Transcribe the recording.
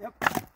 Yep.